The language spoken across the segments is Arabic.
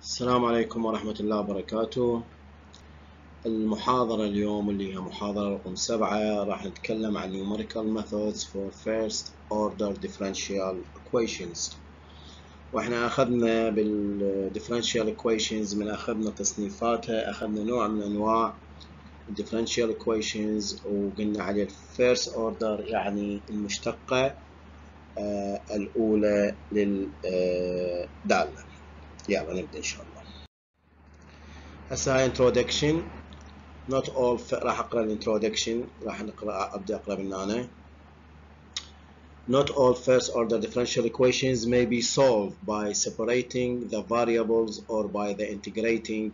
السلام عليكم ورحمة الله وبركاته. المحاضرة اليوم اللي هي محاضرة رقم سبعة راح نتكلم عن numerical methods for first order differential equations. وإحنا أخذنا بال differential equations من أخذنا تصنيفاتها أخذنا نوع من أنواع differential equations وقلنا عليه first order يعني المشتقة. الأولى للدالة يلا نبدأ إن شاء الله هسه هاي introduction not all. راح أقرأ الانترودكشن راح نقرأ أبدأ أقرأ من هنا Not all first order differential equations may be solved by separating the variables or by the integrating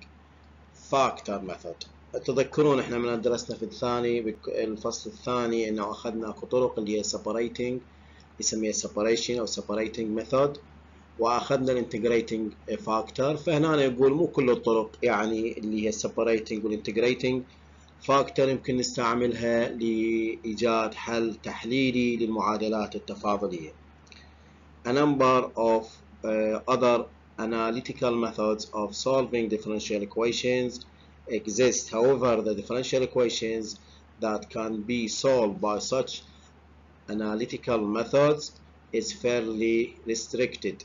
factor method تذكرون إحنا من درسنا في الثاني الفصل الثاني انه اخذنا اكو طرق اللي هي separating يسميها separation أو separating method واخذنا ال integrating factor فهنا يقول مو كل الطرق يعني اللي هي separating وال integrating factor يمكن نستعملها لايجاد حل تحليلي للمعادلات التفاضليه a number of uh, other analytical methods of solving differential equations exist however the differential equations that can be solved by such analytical methods is fairly restricted.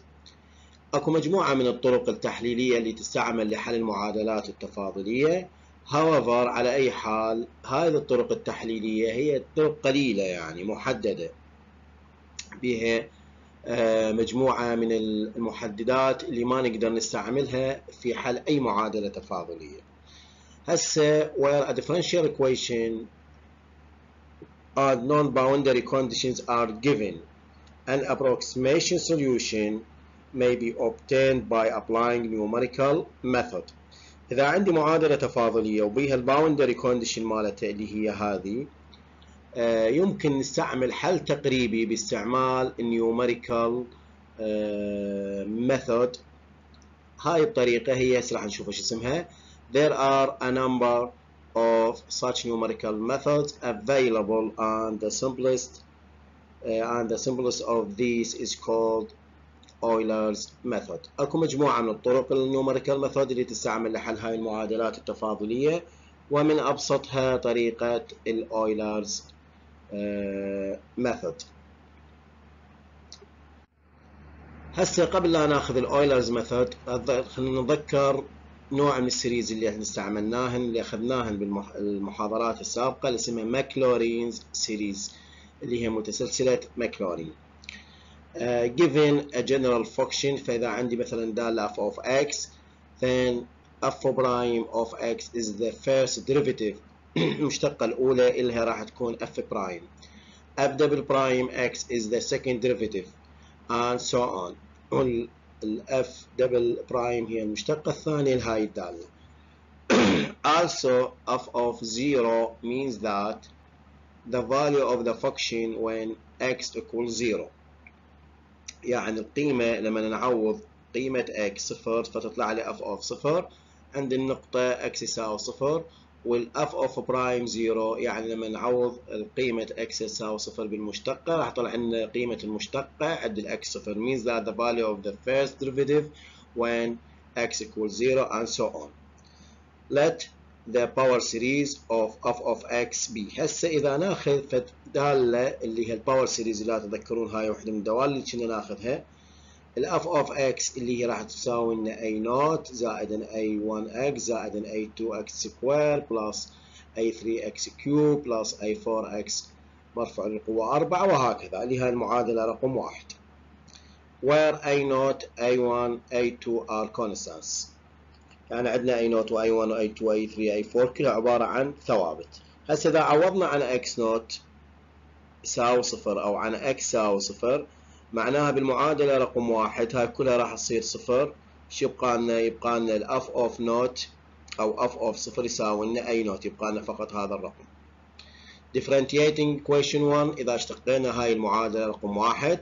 أكو مجموعة من الطرق التحليلية اللي تستعمل لحل المعادلات التفاضلية. However على أي حال هذه الطرق التحليلية هي طرق قليلة يعني محددة. بها مجموعة من المحددات اللي ما نقدر نستعملها في حل أي معادلة تفاضلية. هسه where a differential equation and known boundary conditions are given. An approximation solution may be obtained by applying numerical method. إذا عندي معادلة تفاضلية وبيها ال boundary condition مالتها اللي هي هذه يمكن نستعمل حل تقريبي باستعمال ال numerical method. هاي الطريقة هي هسه راح نشوف إيش اسمها. There are a number of such numerical methods available and the simplest uh, and the simplest of these is called Euler's method. أكو مجموعة من الطرق ال numerical method اللي تستعمل لحل هاي المعادلات التفاضلية ومن أبسطها طريقة ال Euler's method هسه قبل لا ناخذ ال Euler's method خلينا نتذكر نوع من ال series اللي إحنا استعملناهن اللي أخذناهن بالمحاضرات السابقة اللي اسمها Maclaurin's series اللي هي متسلسلة ماكلورين. Uh, given a general function فإذا عندي مثلا دالة f of x then f prime of x is the first derivative. المشتقة الأولى إلها راح تكون f prime. f double prime x is the second derivative and so on. ال f double prime هي المشتقة الثانية لهاي الدالة. Also f of 0 means that the value of the function when x equals 0 يعني القيمة لما نعوض قيمة x صفر فتطلع لي f of صفر عند النقطة x يساوي صفر. وال f of prime zero يعني لما نعوض قيمة x يساوي صفر بالمشتقة راح تطلع لنا قيمة المشتقة عند ال x صفر. Means that the value of the first derivative when x equals zero and so on. Let the power series of f of x be. هسه إذا ناخذ دالة اللي هي ال power series لا تذكرون هاي واحدة من الدوال اللي كنا ناخذها. ال f of x اللي هي راح تساوي لنا a naught زائدا a 1 x زائدا a 2 x square plus a 3 x cube plus a 4 x مرفوع للقوة 4 وهكذا. اللي هي المعادلة رقم واحد. Where a naught a1 a2 are constants. يعني عندنا a naught و a 1 و a 2 و a 3 a 4 كلها عبارة عن ثوابت. هسه إذا عوضنا عن x naught يساوي صفر أو عن x يساوي صفر معناها بالمعادلة رقم واحد. هاي كلها راح تصير صفر. شو يبقى لنا؟ يبقى لنا ال f of naught أو f of صفر يساوي لنا a naught يبقى لنا فقط هذا الرقم. Differentiating equation 1 إذا اشتقينا هاي المعادلة رقم واحد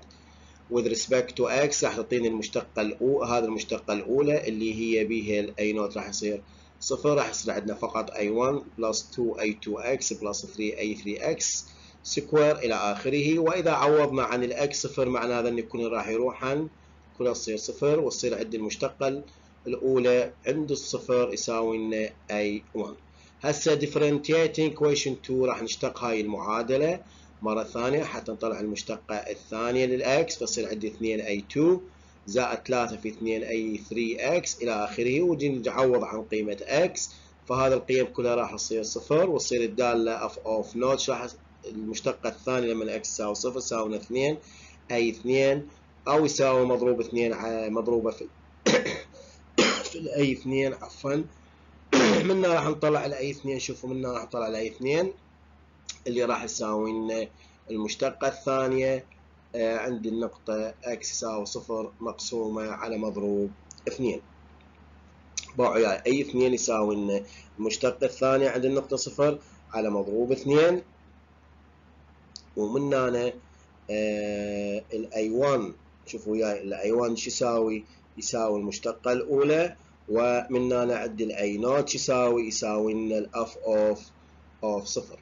with respect to x راح تعطيني المشتقة الأولى هذا المشتقة الأولى اللي هي بها ال a naught راح يصير صفر. راح يصير عندنا فقط a1 plus 2a2x plus 3a3x square إلى آخره وإذا عوضنا عن ال x صفر معنى هذا أن يكون راح يروح عن كلها تصير صفر وتصير عندي المشتقة الأولى عند الصفر يساوي لنا A1 هسه differentiating equation 2 راح نشتق هاي المعادلة مرة ثانية حتى نطلع المشتقة الثانية للإكس فيصير عندي 2 A2 زائد 3 في 2 a 3 x إلى آخره ونجي نعوض عن قيمة x فهذا القيم كلها راح تصير صفر وتصير الدالة f of naught راح المشتقة الثانية لما x يساوي صفر يساوي 2 أي 2 أو يساوي مضروب 2 مضروبة في في الأي 2 عفوا. منا راح نطلع الأي 2 شوفوا منا راح نطلع الأي 2 اللي راح يساوي لنا المشتقة الثانية. آه، عندي النقطة x يساوي صفر مقسومة على مضروب اثنين. باعوا وياي أي اثنين يساوي لنا المشتقة الثانية عند النقطة صفر على مضروب اثنين. ومن هنا آه ال a 1 شوفوا وياي ال a 1 شو يساوي؟ يساوي المشتقة الأولى ومن هنا عندي a naught شو يساوي؟ يساوي لنا ال f of of صفر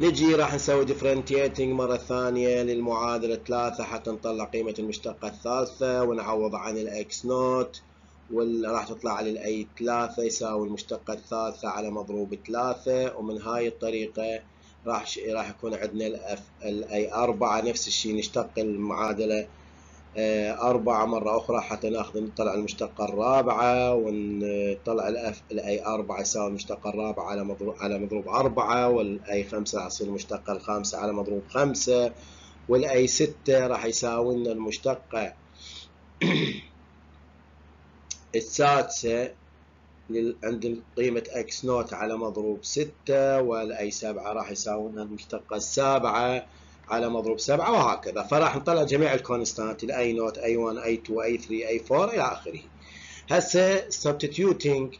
نجي راح نسوي differentiating مرة ثانية للمعادلة ثلاثة حتى نطلع قيمة المشتقة الثالثة ونعوض عن ال x naught وراح تطلع لي ال a ثلاثة يساوي المشتقة الثالثة على مضروب ثلاثة ومن هاي الطريقة راح راح يكون عندنا الاف الأي أربعة نفس الشيء نشتق المعادلة آه، أربعة مرة أخرى حتى ناخذ نطلع المشتقة الرابعة ونطلع الأف الأي أربعة يساوي المشتقة الرابعة على مضروب على مضروب أربعة والأي خمسة راح يصير المشتقة الخامسة على مضروب خمسة والأي ستة راح يساوي لنا المشتقة السادسة عند قيمة x naught على مضروب ستة وال a سبعة راح يساوي لنا المشتقة السابعة على مضروب 7 وهكذا. فراح نطلع جميع ال constant ال a naught a 1 a 2 a 3 a 4 إلى آخره. هسه substituting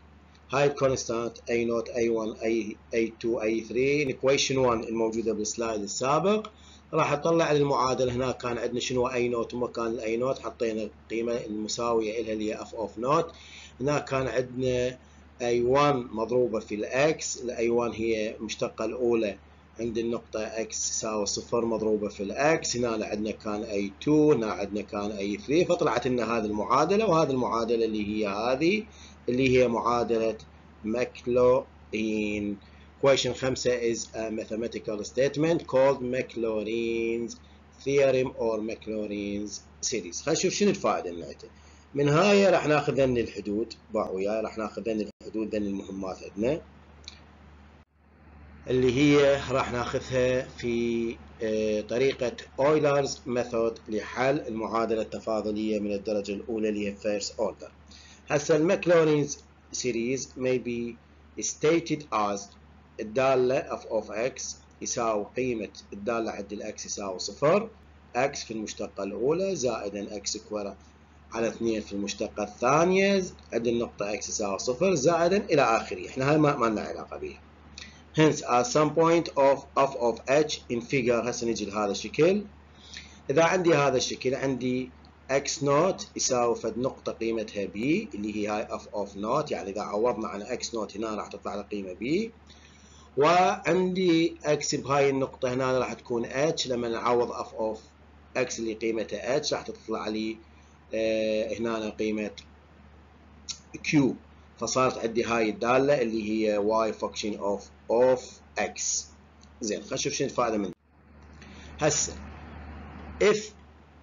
هاي ال constant a naught a 1 a a 2 a 3 in equation 1 الموجودة بال slide السابق راح اطلع المعادلة. هنا كان عندنا شنو؟ a naught ومكان ال a naught. حطينا القيمة المساوية لها اللي هي f of naught. هنا كان عندنا a 1 مضروبة في ال x ال a 1 هي المشتقه الأولى. عند النقطة x يساوي صفر مضروبة في ال x هنا عندنا كان A2 هنا عندنا كان A3 فطلعت لنا هذه المعادلة وهذه المعادلة اللي هي هذه اللي هي معادلة ماكلورين. Equation 5 is a mathematical statement called Maclaurin's theorem or Maclaurin's series. خلينا نشوف شنو الفائدة مالته من هاي راح ناخذ ذن الحدود باع وياي راح ناخذ ذن الحدود ذن المهمات عندنا اللي هي راح ناخذها في آه، طريقة Euler's method لحل المعادلة التفاضلية من الدرجة الأولى اللي هي first order. هسه ال Maclaurin's series may be stated as الدالة f, of x يساوي قيمة الدالة عند ال x يساوي صفر x في المشتقة الأولى زائدا x square على 2 في المشتقة الثانية عند النقطة x يساوي صفر زائدا إلى آخره. إحنا هاي ما لنا علاقة بها hence at some point of f of h in figure هسه نجي لهذا الشكل. إذا عندي هذا الشكل عندي x naught يساوي فد نقطة قيمتها b اللي هي هاي f of naught يعني إذا عوضنا عن x naught هنا راح تطلع لي قيمة b. وعندي x بهاي النقطة هنا راح تكون h. لما نعوض f of x اللي قيمتها h راح تطلع لي هنا قيمة q. فصارت عندي هاي الدالة اللي هي y function of of x. زين خلينا نشوف شنو الفائدة منه. هسه if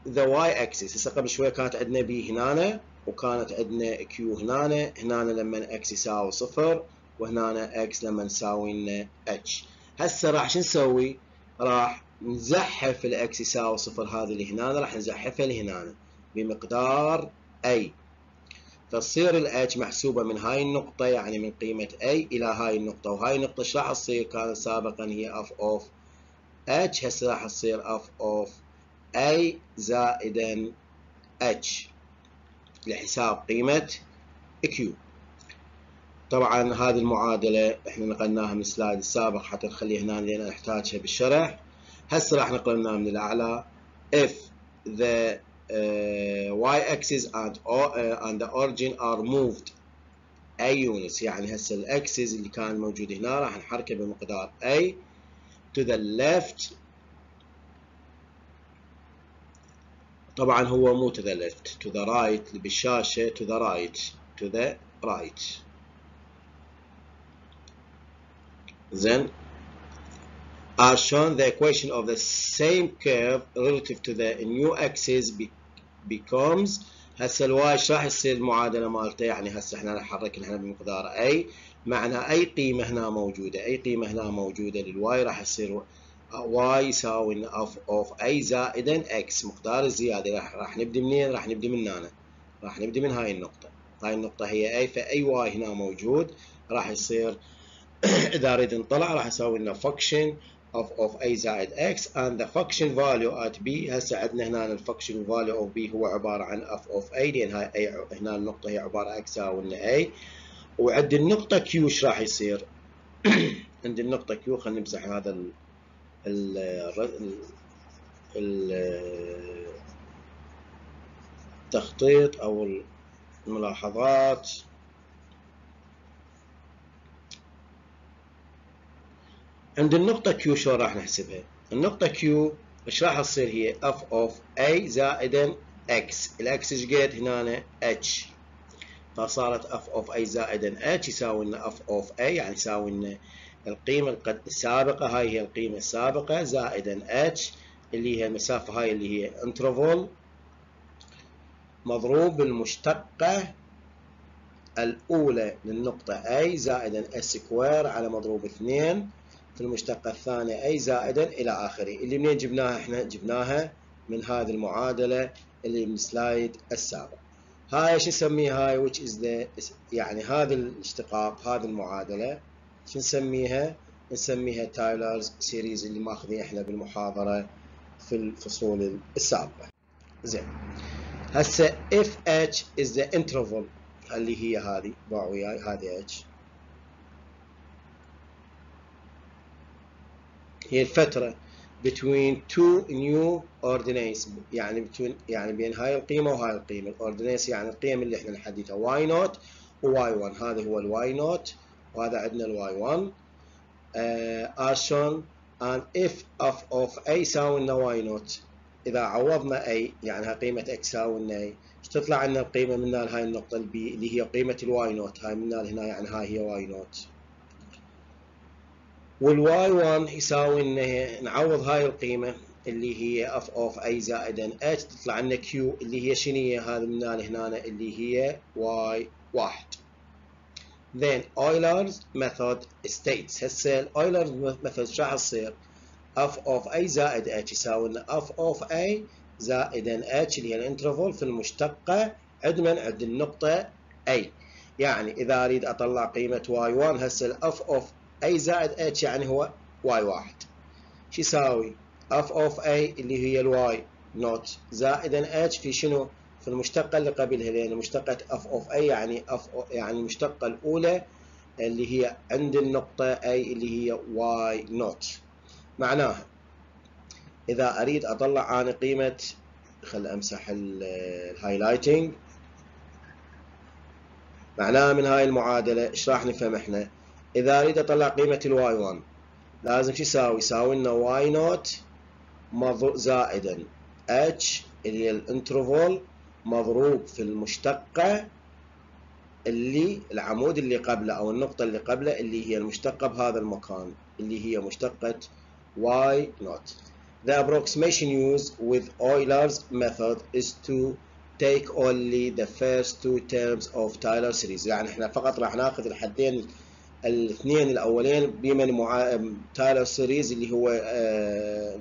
the y axis هسه قبل شوية كانت عندنا b هنا وكانت عندنا q هنا هنا لما x يساوي صفر وهنا x لما نساوي لنا h. هسه راح شو نسوي؟ راح نزحف الاكس يساوي صفر هذه اللي هنا راح نزحفها لهنا بمقدار a. فتصير ال H محسوبة من هاي النقطة يعني من قيمة A إلى هاي النقطة وهاي النقطة إيش راح تصير؟ كانت سابقا هي F of H هسه راح تصير F of A زائدا H لحساب قيمة Q. طبعا هذه المعادلة إحنا نقلناها من السلايد السابق حتى نخليها هنا لأن نحتاجها بالشرح. هسه راح نقلناها من الأعلى. If the y-axis and, uh, and the origin are moved a units يعني هسه الاكسس اللي كان موجود هنا راح نحركه بمقدار a to the left طبعا هو مو to the left to the right بالشاشة to the right to the right then are shown the equation of the same curve relative to the new axis becomes. هسه ال y إيش راح يصير المعادله مالته يعني هسه إحنا نحرك هنا بمقدار اي معنى اي قيمة هنا موجودة. اي قيمة هنا موجودة لل y راح يصير y يساوي f of a زائدا x مقدار الزيادة راح راح نبدي منين؟ راح نبدي من هنا. راح نبدي من هاي النقطة. هاي النقطة هي a فأي y هنا موجود راح يصير إذا أريد نطلع راح أسوي لنا function of of a زائد x and the function value at b هسه عندنا هنا ال function value of b هو عبارة عن f of a لأن هاي a هنا النقطة هي عبارة x تساوي a وعند النقطة q إيش راح يصير؟ عند النقطة q خلينا نمسح هذا ال التخطيط أو الملاحظات عند النقطة Q شو راح نحسبها؟ النقطة Q إيش راح تصير؟ هي f of A زائدا x. الاكس إيش قد؟ هنا h. فصارت f of A زائدا h يساوي لنا f of A يعني يساوي لنا القيمة السابقة. هاي هي القيمة السابقة زائدا h اللي هي المسافة هاي اللي هي interval. مضروب بالمشتقة الأولى للنقطة A زائدا h square على مضروب 2 في المشتقة الثانية a زائدا إلى آخره. اللي منين جبناها إحنا؟ جبناها من هذه المعادلة اللي من السلايد السابق. هاي شو نسميها هاي؟ which is the يعني هذا الاشتقاق هذه المعادلة. شو نسميها؟ نسميها Taylor's series اللي ماخذين إحنا بالمحاضرة في الفصول السابقة. زين. هسه if h is the interval اللي هي هذه باعوا وياي هذه h. هي الفترة between two new ordinates يعني between يعني بين هاي القيمة وهاي القيمة. ordinates يعني القيم اللي إحنا نحددها. Y naught و y1 هذا هو ال y naught وهذا عندنا ال y1 uh, are shown and f of a يساوي لنا y naught. إذا عوضنا a يعني هاي قيمة x يساوي لنا a تطلع عندنا القيمة؟ من هاي النقطة ال b اللي هي قيمة ال y naught. هاي من هنا يعني هاي هي y naught. وال y 1 يساوي إنه نعوض هاي القيمة اللي هي اف اوف اي زائدا اتش تطلع لنا q اللي هي شنو هي؟ هذا من هنا اللي هي y 1 then Euler's method states. هسه Euler's method إيش راح تصير؟ f of a زائد h يساوي لنا f of a زائدا h اللي هي ال interval في المشتقة؟ عند من عند النقطة a يعني إذا أريد أطلع قيمة واي 1 هسه الاف اوف اي زائد اتش يعني هو واي واحد. شو يساوي؟ f of a اللي هي ال y naught زائدا h في شنو؟ في المشتقة اللي قبلها لأن مشتقة f of a يعني f يعني المشتقة الأولى اللي هي عند النقطة a اللي هي y naught معناها إذا أريد أطلع أنا قيمة خل أمسح ال highlighting. معناها من هاي المعادلة إيش راح نفهم إحنا؟ إذا أريد اطلع قيمة ال y 1 لازم شو يساوي؟ يساوي لنا y naught زائدا. h اللي هي ال interval مضروب في المشتقة اللي العمود اللي قبله أو النقطة اللي قبله اللي هي المشتقة بهذا المكان اللي هي مشتقة y naught. The approximation used with Euler's method is to take only the first two terms of Taylor series. يعني إحنا فقط راح ناخذ الحدين الاثنين الأولين بمن. Taylor series اللي هو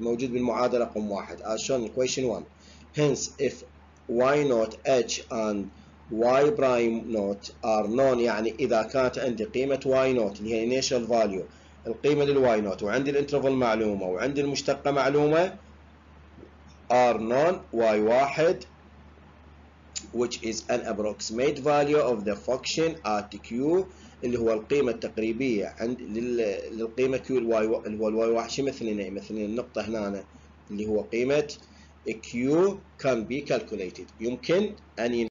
موجود بالمعادلة رقم واحد as shown in equation 1 hence if y naught h and y prime naught are known يعني إذا كانت عندي قيمة y naught اللي هي initial value القيمة لل y naught وعندي ال interval معلومة وعندي المشتقة معلومة are known y واحد which is an approximate value of the function at q اللي هو القيمة التقريبية عند للقيمة Q ال y اللي هو ال y واحد. شو يمثلنا يمثلنا النقطة هنا اللي هو قيمة Q can be calculated. يمكن أن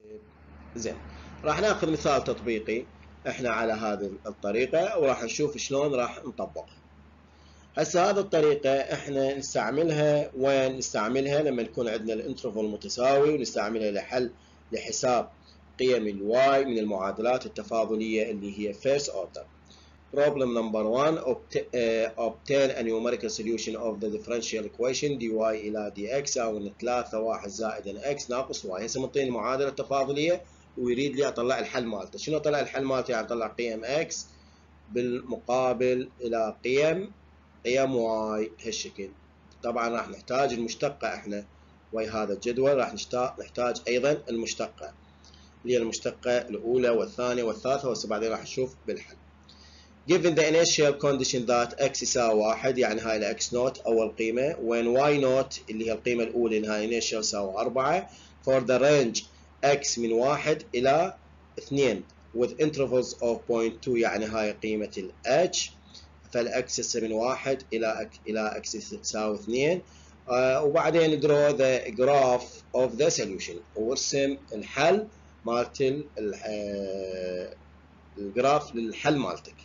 زين. راح ناخذ مثال تطبيقي إحنا على هذه الطريقة وراح نشوف شلون راح نطبقها هسه هذه الطريقة إحنا نستعملها وين نستعملها؟ لما يكون عندنا ال interval متساوي ونستعملها لحل لحساب قيم ال y من المعادلات التفاضلية اللي هي first order. Problem number one obtain a numerical solution of the differential equation dy إلى dx أو 3 1 زائد x ناقص y هسه منطيني المعادلة التفاضلية ويريد لي أطلع الحل مالته شنو أطلع الحل مالته يعني أطلع قيم x بالمقابل إلى قيم قيم y هالشكل. طبعا راح نحتاج المشتقة إحنا وي هذا الجدول راح نحتاج أيضا المشتقة. اللي هي المشتقة الأولى والثانية والثالثة وهسه بعدين راح نشوف بالحل. Given the initial condition that x يساوي واحد يعني هاي ال x naught أول قيمة when y naught اللي هي القيمة الأولى إن هاي initial يساوي أربعة for the range x من واحد إلى اثنين with intervals of 0.2 يعني هاي قيمة ال h. فالx هسه من واحد إلى إلى x يساوي اثنين. uh, وبعدين draw the graph of the solution. وارسم الحل. مالت ال graph للحل مالتك.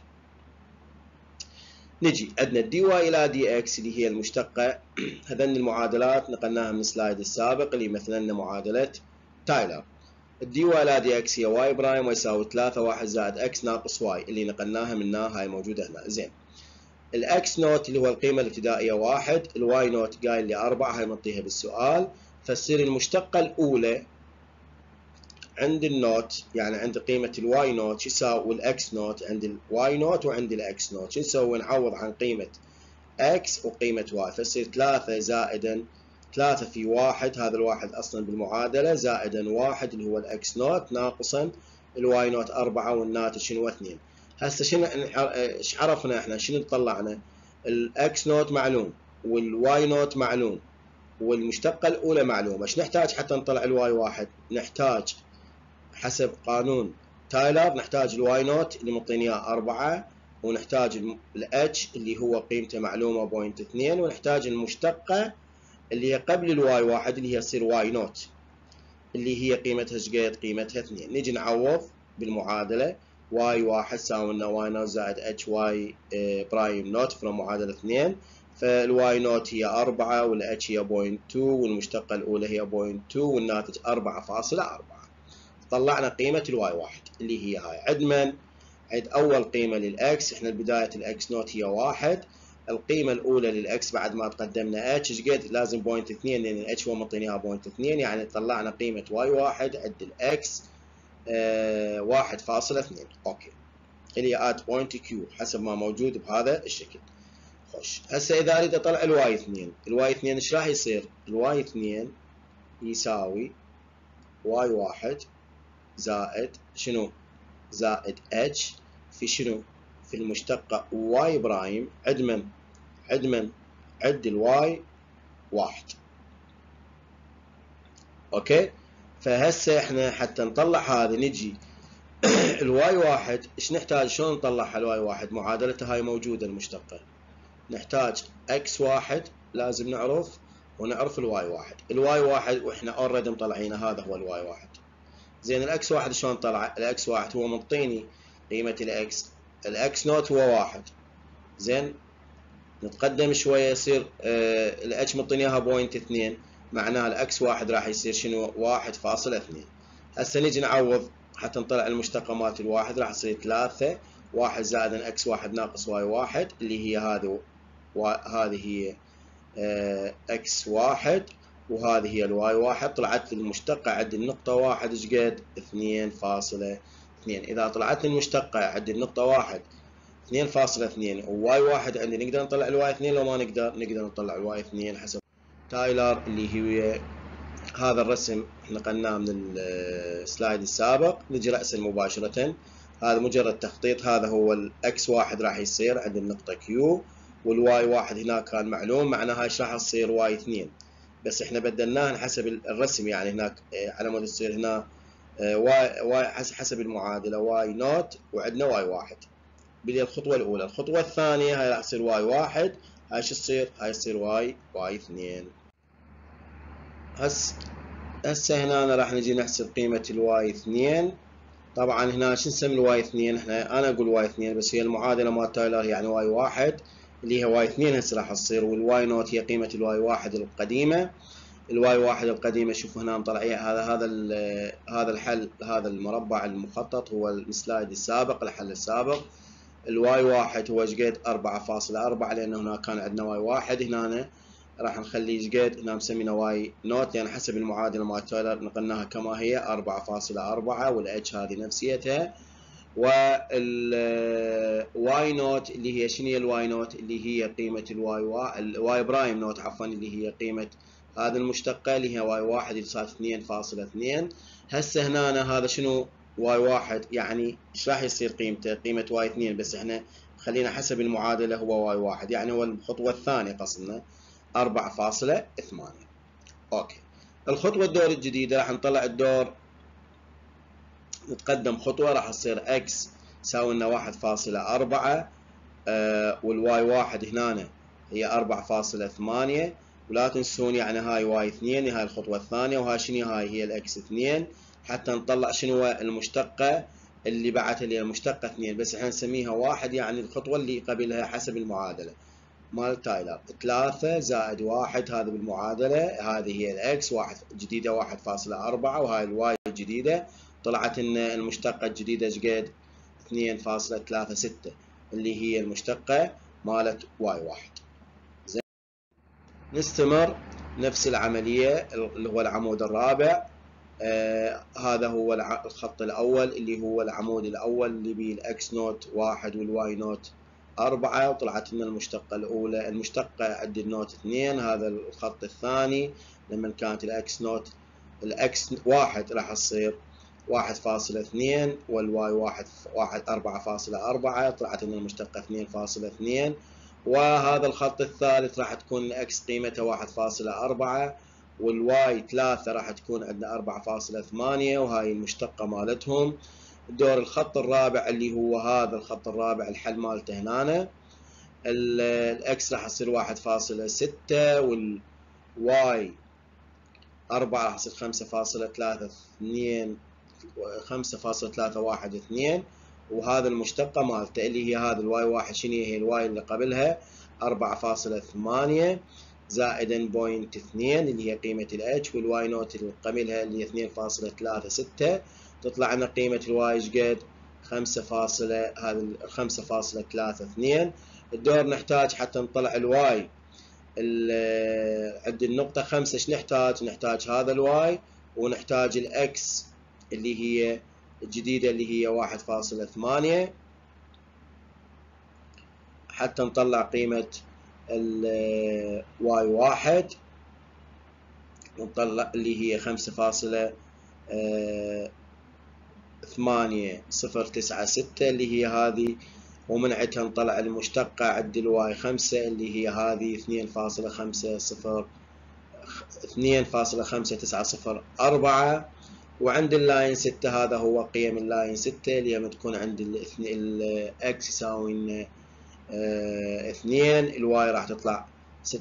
نجي عندنا ال dy إلى dx اللي هي المشتقة. هذن المعادلات نقلناها من ال slide السابق اللي مثلا لنا معادلة تايلر. ال dy إلى dx هي y prime ويساوي 3 1 زائد x ناقص y اللي نقلناها منها هاي موجودة هنا. زين. ال x note اللي هو القيمة الابتدائية واحد ال y note قايل لي 4 هاي منطيها بالسؤال. فتصير المشتقة الأولى عند ال note يعني عند قيمة الواي نوت يساوي؟ والاكس نوت عند الواي نوت وعند الاكس نوت. شو نسوي؟ نعوض عن قيمة x وقيمة y. فيصير ثلاثة زائدا ثلاثة في واحد. هذا الواحد أصلا بالمعادلة زائدا واحد اللي هو ال x note ناقصا ال y note أربعة والناتج شنو؟ اثنين. هسه شنو إيش عرفنا إحنا؟ شنو طلعنا؟ ال x note معلوم وال y note معلوم والمشتقة الأولى معلومة. إيش نحتاج حتى نطلع ال y واحد؟ نحتاج حسب قانون تايلر نحتاج ال y note اللي معطيني إياه 4 ونحتاج الاتش اللي هو قيمته معلومة point 2 ونحتاج المشتقة اللي هي قبل ال y واحد اللي هي تصير y note اللي هي قيمتها إيش قد؟ قيمتها 2 نجي نعوض بالمعادلة. y واحد ساوي لنا y note زائد h y prime note في المعادلة 2 فال y note هي 4 وال h هي point 2 والمشتقة الأولى هي point 2 والناتج 4.4 طلعنا قيمة ال y واحد اللي هي هاي. عند من؟ عند أول قيمة لل x. إحنا بداية ال x note هي واحد. القيمة الأولى لل x بعد ما تقدمنا إتش. قد؟ لازم point اثنين لأن الاتش هو معطيني اياها point اثنين. يعني طلعنا قيمة y واحد عند ال x آه واحد فاصلة اثنين. okay. اللي هي at point Q حسب ما موجود بهذا الشكل. خوش. هسه إذا أريد أطلع ال y اثنين ال y اثنين إيش راح يصير؟ ال y اثنين يساوي y واحد زائد شنو؟ زائد اتش في شنو؟ في المشتقة y prime عد من عد من عد ال y واحد. okay؟ فهسه إحنا حتى نطلع هذا نجي ال y واحد. إيش نحتاج؟ شلون نطلعها ال y واحد؟ معادلتها هاي موجودة المشتقة. نحتاج x واحد لازم نعرف ونعرف ال y واحد. ال y واحد وإحنا already مطلعينه هذا هو ال y واحد. زين ال x واحد شلون طلع؟ ال x واحد هو منطيني قيمة ال x ال x note هو واحد. زين نتقدم شوية يصير آه الاتش منطيني إياها point اثنين معناها ال x واحد راح يصير شنو؟ واحد فاصلة اثنين. هسه نجي نعوض حتى نطلع المشتقة مالت الواحد راح يصير ثلاثة. واحد زائد x واحد ناقص y واحد اللي هي هذه هذه هي آه x واحد. وهذه هي ال y واحد. طلعت لي المشتقة عند النقطة واحد. إيش قد؟ اثنين فاصلة اثنين. إذا طلعت لي المشتقة عند النقطة واحد اثنين فاصلة اثنين. و y واحد عندي نقدر نطلع ال y اثنين؟ لو ما نقدر نقدر نطلع ال y اثنين حسب تايلر اللي هي هذا الرسم نقلناه من ال slide السابق. نجي رأسا مباشرة. هذا مجرد تخطيط. هذا هو ال x واحد راح يصير عند النقطة Q وال y واحد هناك كان معلوم. معناها إيش راح تصير؟ y اثنين. بس إحنا بدلناها حسب الرسم يعني هناك آه، على مود تصير هنا آه، y حسب المعادلة y note وعندنا y واحد. بدي الخطوة الأولى. الخطوة الثانية هاي راح تصير y واحد. هاي شو تصير؟ هاي تصير y y اثنين. هس هسه هنا أنا راح نجي نحسب قيمة ال y اثنين. طبعا هنا شو نسمي ال y اثنين؟ إحنا أنا أقول y اثنين بس هي المعادلة مال تايلر يعني y واحد. اللي هي y 2 هسه راح تصير وال y note هي قيمة ال y 1 القديمة. ال y 1 القديمة شوفوا هنا مطلع هذا هذا هذا الحل هذا المربع المخطط هو ال slide السابق الحل السابق. ال y 1 هو إيش قد 4.4 لأنه هنا كان عندنا y 1 هنا راح نخليه إيش قد هنا مسمينه y note لأن يعني حسب المعادلة مال تايلر نقلناها كما هي 4.4 والاتش هذه نفسيتها. وال y note اللي هي شنو هي ال y note اللي هي قيمة ال y ال y prime note عفوا اللي هي قيمة هذه المشتقة اللي هي y واحد اللي صارت 2.2 هسه هنا هذا شنو؟ y واحد. يعني إيش راح يصير قيمته؟ قيمة y 2 بس إحنا خلينا حسب المعادلة هو y واحد. يعني هو الخطوة الثانية قصدنا. 4.8 okay. الخطوة الدور الجديدة راح نطلع الدور نتقدم خطوة راح تصير x يساوي لنا واحد فاصلة أربعة آه وال y واحد هنا هي أربعة فاصلة ثمانية ولا تنسون يعني هاي y اثنين هاي الخطوة الثانية وهاي شنو هاي؟ هي ال x اثنين. حتى نطلع شنو المشتقة اللي بعدها اللي هي المشتقة اثنين. بس إحنا نسميها واحد يعني الخطوة اللي قبلها حسب المعادلة. مال تايلر ثلاثة زائد واحد هذا بالمعادلة هذه هي ال x واحد جديدة واحد فاصلة أربعة وهاي ال y الجديدة طلعت إن المشتقة الجديدة إيش قد؟ 2.36 اللي هي المشتقة مالت y واحد. زين. نستمر نفس العملية اللي هو العمود الرابع. آه هذا هو الخط الأول اللي هو العمود الأول اللي بيه ال x naught واحد وال y naught أربعة وطلعت لنا المشتقة الأولى المشتقة عند ال naught اثنين هذا الخط الثاني. لما كانت ال x naught ال x واحد راح تصير واحد فاصلة اثنين وال y واحد واحد أربعة فاصلة أربعة طلعت لنا المشتقة اثنين فاصلة اثنين وهذا الخط الثالث راح تكون ال x قيمته واحد فاصلة أربعة وال y ثلاثة راح تكون عندنا أربعة فاصلة ثمانية وهاي المشتقة مالتهم. دور الخط الرابع اللي هو هذا الخط الرابع الحل مالته هنا ال x راح يصير واحد فاصلة ستة وال y أربعة راح يصير خمسة فاصلة ثلاثة اثنين 5.312 وهذا المشتقة مالته اللي هي هذا ال y واحد شنو هي ال y اللي قبلها؟ 4.8 زائدا point 2 اللي هي قيمة الاتش وال y naught اللي قبلها اللي هي 2.36 تطلع لنا قيمة ال y إيش قد؟ 5 فاصلة هذا 5.32 الدور نحتاج حتى نطلع ال y. عند النقطة 5 إيش نحتاج؟ نحتاج هذا ال y ونحتاج ال x اللي هي الجديدة اللي هي واحد فاصلة ثمانية. حتى نطلع قيمة ال y واحد. ونطلع اللي هي خمسة فاصلة آه، ثمانية صفر تسعة ستة اللي هي هذه. ومن عدها نطلع المشتقة عد ال y خمسة اللي هي هذه اثنين فاصلة خمسة صفر اثنين فاصلة خمسة تسعة صفر أربعة. وعند ال line 6 هذا هو قيم ال line 6 اللي لما تكون عند ال x يساوي 2 ال y راح تطلع 6.3276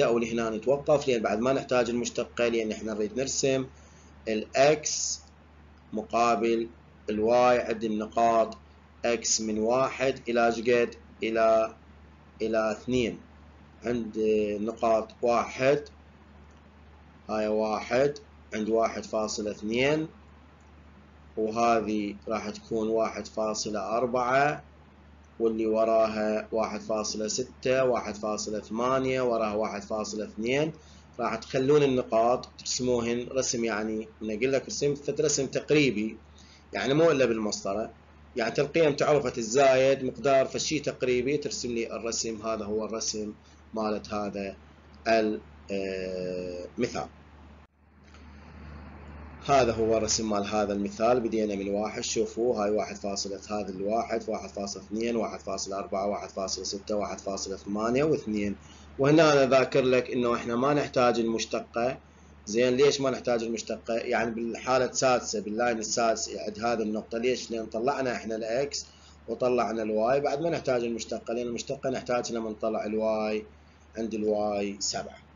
ولهنا نتوقف لأن بعد ما نحتاج المشتقة لأن إحنا نريد نرسم ال x مقابل ال y عند النقاط x من واحد إلى جقد إلى إلى اثنين. عند نقاط واحد هاي واحد. عند واحد فاصلة اثنين وهذه راح تكون واحد فاصلة أربعة واللي وراها واحد فاصلة ستة واحد فاصلة ثمانية وراها واحد فاصلة اثنين. راح تخلون النقاط ترسموهن رسم يعني من أقول لك رسم رسم تقريبي. يعني مو إلا بالمسطرة. يعني القيم تعرفت الزايد مقدار فشي تقريبي ترسم لي الرسم هذا هو الرسم مالت هذا المثال هذا هو رسم مال هذا المثال بدينا من واحد. شوفوا هاي واحد فاصلة هذا الواحد واحد فاصلة اثنين واحد فاصلة أربعة واحد فاصلة ستة واحد فاصلة ثمانية واثنين. وهنا أنا ذاكر لك إنه إحنا ما نحتاج المشتقة. زين ليش ما نحتاج المشتقة؟ يعني بالحالة السادسة بال line السادس عند هذه النقطة ليش؟ لأن طلعنا إحنا ال x وطلعنا ال y. بعد ما نحتاج المشتقة لأن المشتقة نحتاج لما نطلع ال y عند ال y سبعة.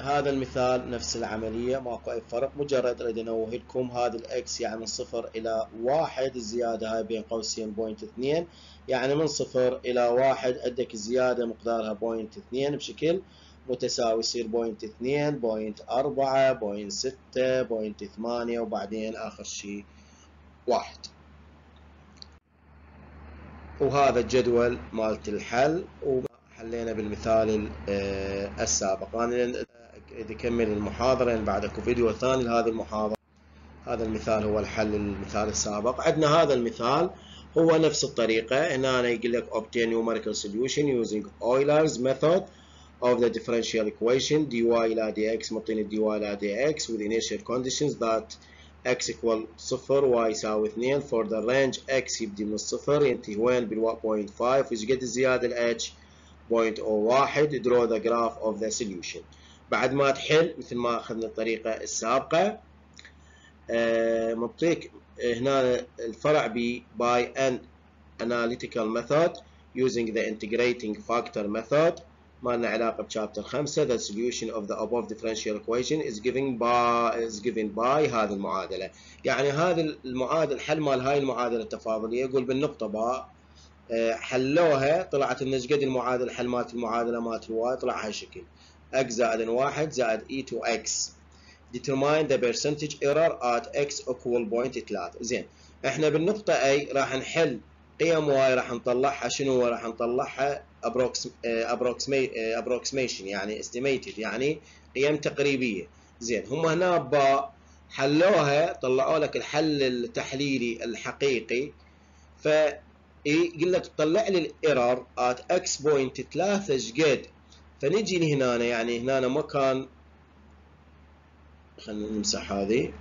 هذا المثال نفس العملية ماكو أي فرق. مجرد أريد أنوه لكم هذا ال x يعني من صفر إلى واحد الزيادة هاي بين قوسين point اثنين. يعني من صفر إلى واحد عندك زيادة مقدارها point اثنين بشكل متساوي يصير point اثنين point أربعة point ستة point ثمانية وبعدين آخر شيء واحد. وهذا الجدول مالت الحل. وحلينا بالمثال آه، السابق. أنا اذا كمل المحاضرة يعني بعد اكو فيديو ثاني لهذه المحاضرة. هذا المثال هو الحل المثال السابق. عندنا هذا المثال هو نفس الطريقة. هنا أنا يقول لك obtain numerical solution using Euler's method of the differential equation dy إلى dx معطيني dy إلى dx with initial conditions that x equal صفر y يساوي 2 for the range x يبدي من الصفر ينتهي وين؟ بال 1.5 وش قد الزيادة ال h 0.01 draw the graph of the solution بعد ما تحل مثل ما اخذنا الطريقة السابقة آه مطيك هنا الفرع ب by an analytical method using the integrating factor method ما لنا علاقة بشابتر 5 the solution of the above differential equation is given by is given by هذه المعادلة يعني هذه المعادلة حل مال هاي المعادلة التفاضلية يقول بالنقطة باء آه، حلوها طلعت لنا قد المعادلة حل مالت المعادلة مالت الواي طلع هالشكل x زائد 1 زائد e to x. Determine the percentage error at x equal point 3 زين إحنا بالنقطة A راح نحل قيم y راح نطلعها. شنو راح نطلعها؟ Approximation يعني estimated يعني قيم تقريبية. زين هم هنا باء حلوها طلعوا لك الحل التحليلي الحقيقي. ف يقول لك طلع لي ال error at x point 3 شقد فنجي لهنا يعني هنا مكان خلينا نمسح هذه.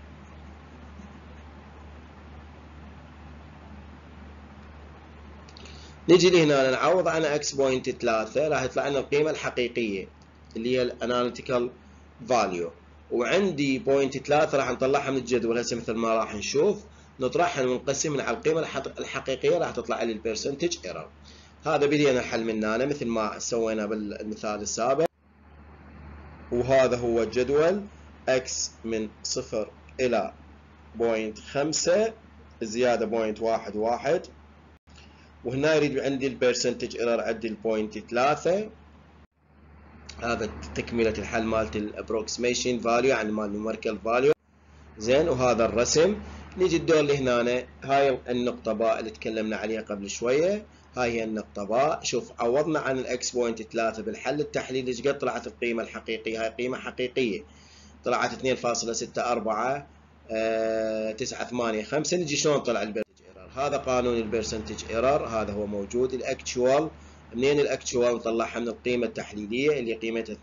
نجي لهنا نعوض عن x point 3 راح يطلع لنا القيمة الحقيقية اللي هي ال analytical value وعندي point 3 راح نطلعها من الجدول هسه مثل ما راح نشوف. نطرحها ونقسمها على القيمة الحقيقية راح تطلع لي ال percentage error هذا بدينا الحل من هنا مثل ما سوينا بالمثال السابق. وهذا هو الجدول x من صفر إلى point خمسة زيادة point واحد واحد. وهنا يريد عندي ال percentage error عندي ال point ثلاثة. هذا تكملة الحل مالت ال approximation value يعني مال numerical value زين وهذا الرسم. نيجي الدور اللي هنا هاي النقطة باء اللي تكلمنا عليها قبل شوية. هاي هي النقطة باء. شوف عوضنا عن ال x point 3 بالحل التحليلي إيش قد طلعت القيمة الحقيقية؟ هاي قيمة حقيقية. طلعت 2.64 آه 985 نجي شلون طلع ال percentage error هذا قانون ال percentage error هذا هو موجود. ال actual منين ال actual نطلعها من القيمة التحليلية اللي قيمتها 2.64985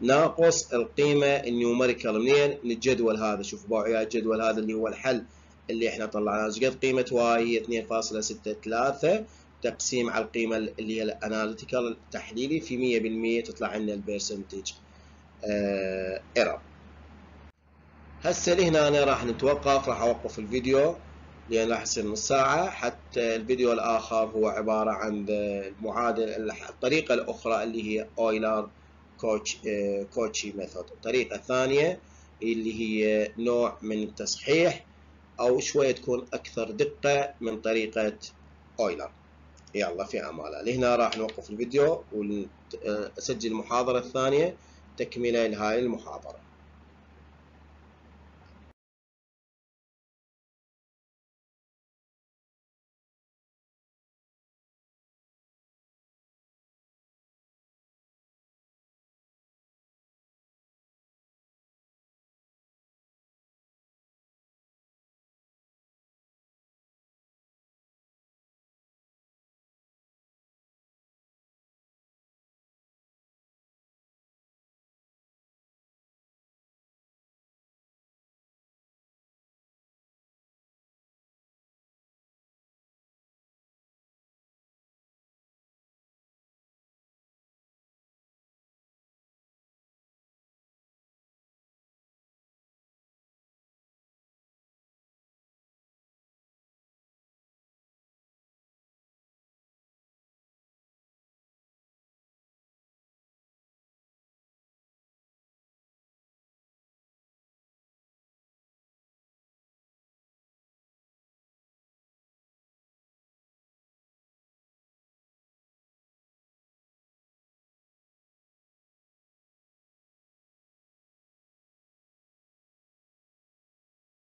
ناقص القيمة ال numerical منين من الجدول هذا. شوفوا باعوا الجدول هذا اللي هو الحل اللي إحنا طلعناه. إيش قد قيمة y هي 2.63 تقسيم على القيمة اللي هي ال analytical التحليلي في 100% تطلع لنا ال percentage error هسه لهنا أنا راح نتوقف راح أوقف الفيديو لأن راح يصير نص ساعة. حتى الفيديو الآخر هو عبارة عن المعادلة الطريقة الأخرى اللي هي Euler Cauchy Cauchy method الطريقة الثانية اللي هي نوع من التصحيح أو شوية تكون أكثر دقة من طريقة أويلر. يلا في أمان الله لهنا راح نوقف الفيديو ونسجل المحاضرة الثانية تكملة لهاي المحاضرة.